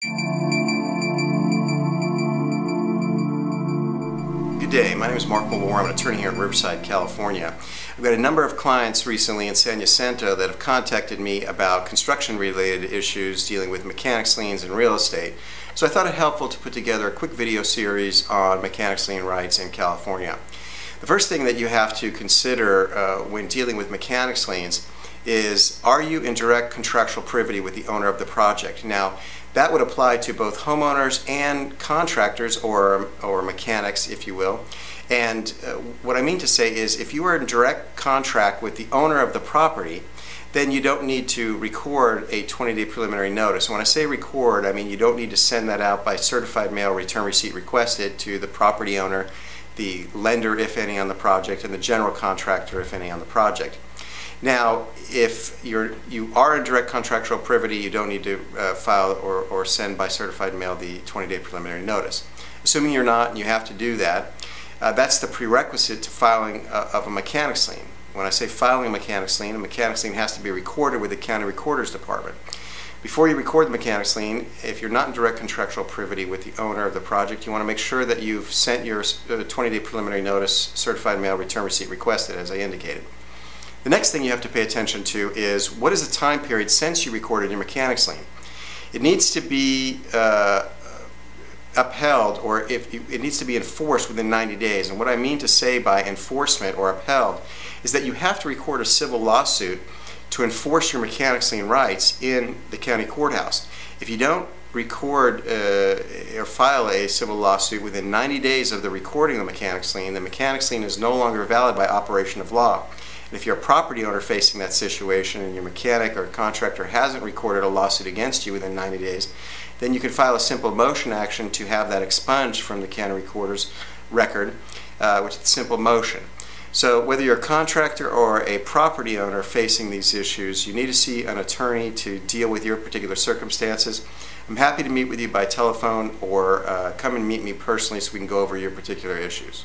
Good day, my name is Mark Mellor. I'm an attorney here in Riverside, California. I've got a number of clients recently in San Jacinto that have contacted me about construction related issues dealing with mechanics liens and real estate. So I thought it helpful to put together a quick video series on mechanics lien rights in California. The first thing that you have to consider uh, when dealing with mechanics liens is are you in direct contractual privity with the owner of the project? Now, that would apply to both homeowners and contractors or, or mechanics, if you will. And uh, what I mean to say is if you are in direct contract with the owner of the property, then you don't need to record a 20-day preliminary notice. when I say record, I mean you don't need to send that out by certified mail return receipt requested to the property owner, the lender, if any, on the project, and the general contractor, if any, on the project. Now, if you're, you are in direct contractual privity, you don't need to uh, file or, or send by certified mail the 20-day preliminary notice. Assuming you're not and you have to do that, uh, that's the prerequisite to filing uh, of a mechanics lien. When I say filing a mechanics lien, a mechanics lien has to be recorded with the county recorder's department. Before you record the mechanics lien, if you're not in direct contractual privity with the owner of the project, you want to make sure that you've sent your 20-day uh, preliminary notice certified mail return receipt requested, as I indicated. The next thing you have to pay attention to is what is the time period since you recorded your mechanics lien. It needs to be uh, upheld or if it needs to be enforced within 90 days. And what I mean to say by enforcement or upheld is that you have to record a civil lawsuit to enforce your mechanics lien rights in the county courthouse. If you don't record uh, or file a civil lawsuit within 90 days of the recording of the mechanics lien, the mechanics lien is no longer valid by operation of law. If you're a property owner facing that situation and your mechanic or contractor hasn't recorded a lawsuit against you within 90 days, then you can file a simple motion action to have that expunged from the county recorder's record, uh, which is a simple motion. So whether you're a contractor or a property owner facing these issues, you need to see an attorney to deal with your particular circumstances. I'm happy to meet with you by telephone or uh, come and meet me personally so we can go over your particular issues.